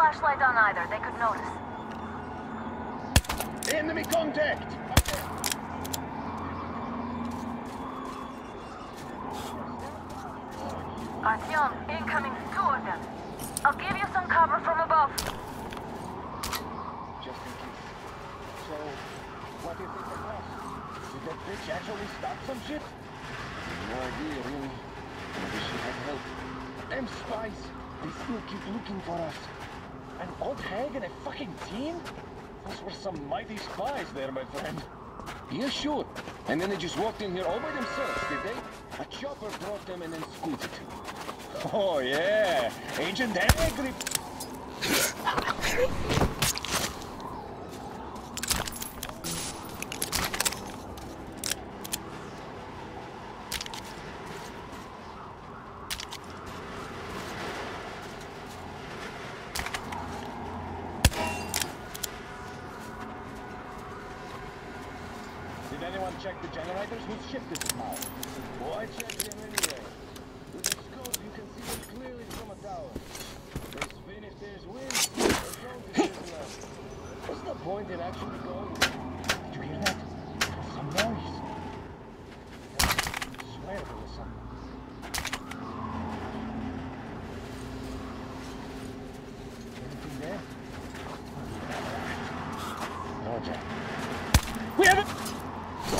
flashlight on either. They could notice. Enemy contact! Artyom, incoming two of them. I'll give you some cover from above. Just in case. So, what do you think of us? Did that bitch actually stop some shit? No idea, really. Maybe she had help. Them spies, they still keep looking for us. An old hag and a fucking team? Those were some mighty spies there, my friend. Yeah, sure. And then they just walked in here all by themselves, did they? A chopper brought them and then scooted. Oh, yeah. Agent Hagrid. Did anyone check the generators? Ship this is now? Oh, I checked them anyway. With a scope, you can see them clearly from a tower. They spin if there's wind, or don't if there's left. What's the point in actually going? Did you hear that? Some noise. I swear there was some. Anything there? No, Jack. We have it! Attention! The command center came under enemy attack. Changing position, Artyom.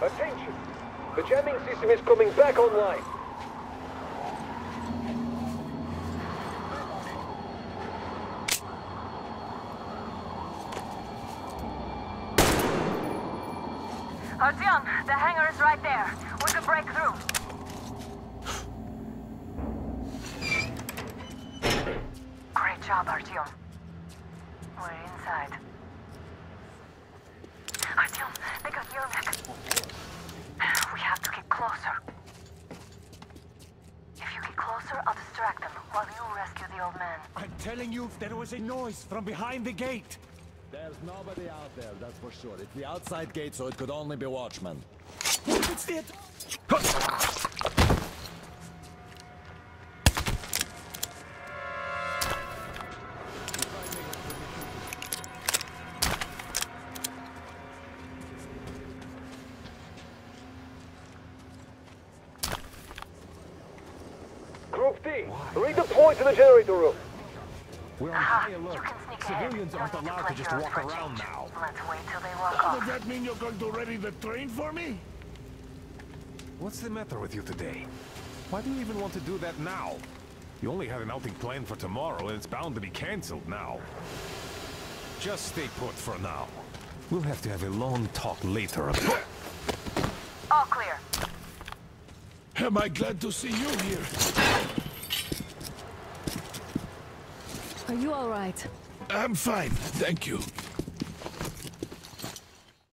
Attention! The jamming system is coming back online. Oh, Artyom, the hangar is right there. We could break through. Great job, Artyom. We're inside. Artyom, they got Yermak. Uh, we have to get closer. If you get closer, I'll distract them while you rescue the old man. I'm telling you, there was a noise from behind the gate. There's nobody out there, that's for sure. It's the outside gate, so it could only be watchmen. It's the... Group D, redeploy to the generator room. We're on Aha, high you alert. can sneak ahead. Civilians aren't allowed to just walk for a around change. now. Let's wait till they walk Does off. that mean you're going to ready the train for me? What's the matter with you today? Why do you even want to do that now? You only had an outing planned for tomorrow, and it's bound to be cancelled now. Just stay put for now. We'll have to have a long talk later about... All clear. Am I glad to see you here? Are you all right? I'm fine, thank you.